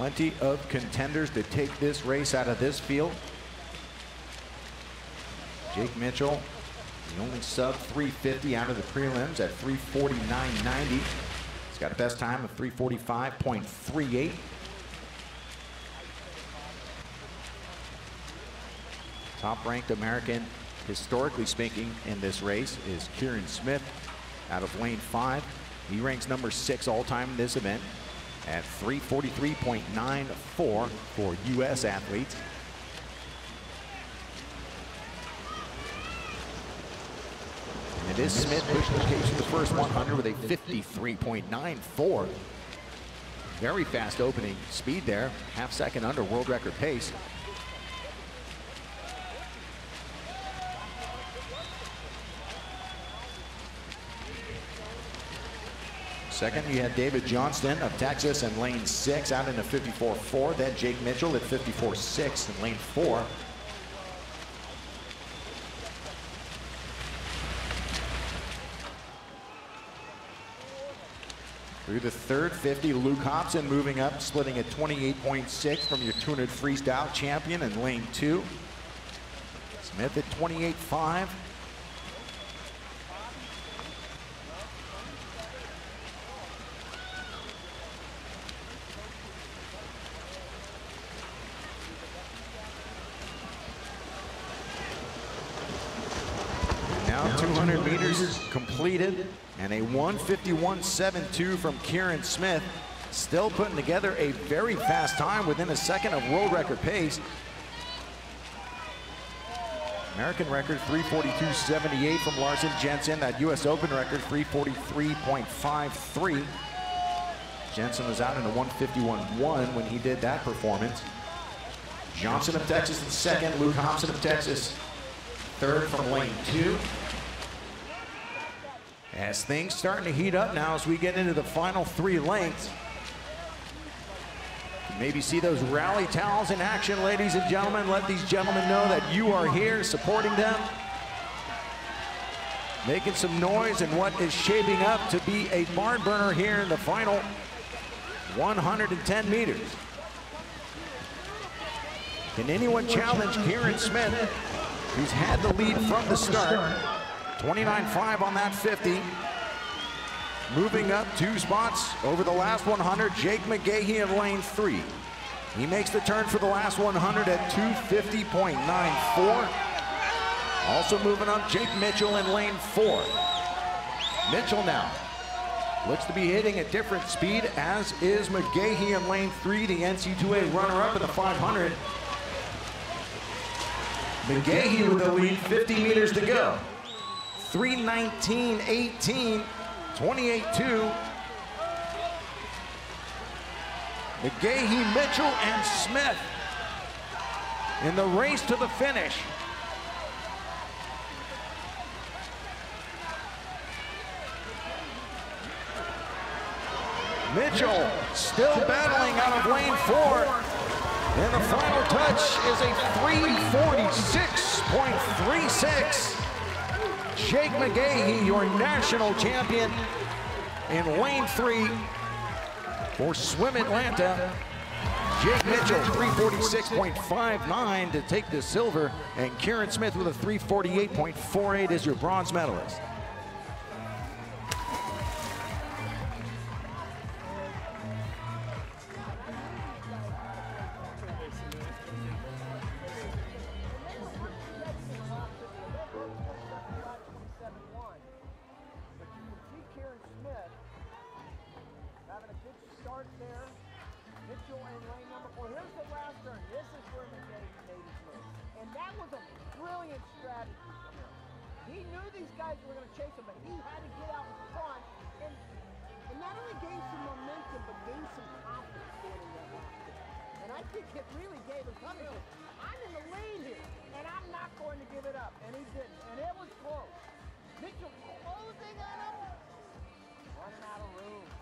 Plenty of contenders to take this race out of this field. Jake Mitchell, the only sub 350 out of the prelims at 349.90. He's got a best time of 345.38. Top ranked American, historically speaking, in this race is Kieran Smith out of lane five. He ranks number six all time in this event at 343.94 for U.S. athletes. And it is Smith pushing the pace in the first 100 with a 53.94. Very fast opening speed there, half second under world record pace. Second, you had David Johnston of Texas in lane six out in a 54.4. Then Jake Mitchell at 54-6 in lane four. Through the third 50, Luke Hobson moving up, splitting at 28.6 from your 200 freestyle champion in lane two. Smith at 28.5. Now 200 meters completed and a 151.72 from Kieran Smith. Still putting together a very fast time within a second of world record pace. American record 342.78 from Larsen Jensen. That US Open record 343.53. Jensen was out in a 151.1 when he did that performance. Johnston of Texas in second, Luke Hobson of Texas third from lane two. As things starting to heat up now as we get into the final three lengths. Maybe see those rally towels in action, ladies and gentlemen. Let these gentlemen know that you are here supporting them. Making some noise in what is shaping up to be a barn burner here in the final 110 meters. Can anyone challenge Kieran Smith who's had the lead from the start. 29.5 on that 50. Moving up two spots over the last 100, Jake Magahey in lane three. He makes the turn for the last 100 at 250.94. Also moving up, Jake Mitchell in lane four. Mitchell now looks to be hitting at different speed, as is Magahey in lane three, the NC2A runner-up in the 500. Magahey with the lead, 50 meters to go. 319.18, 28.2. Magahey, Mitchell, and Smith in the race to the finish. Mitchell still battling out of lane four. And the final touch is a 346.36. Jake Magahey, your national champion in lane three for Swim Atlanta. Jake Mitchell, 346.59 to take the silver, and Kieran Smith with a 348.48 is your bronze medalist. Start there. Mitchell in lane number four. Here's the last turn. This is where Magahey made his move. And that was a brilliant strategy from him. He knew these guys were going to chase him, but he had to get out in front and, and not only gain some momentum, but gain some confidence. And I think it really gave him confidence. I'm in the lead here, and I'm not going to give it up. And he didn't. And it was close. Mitchell closing on him. Running out of room.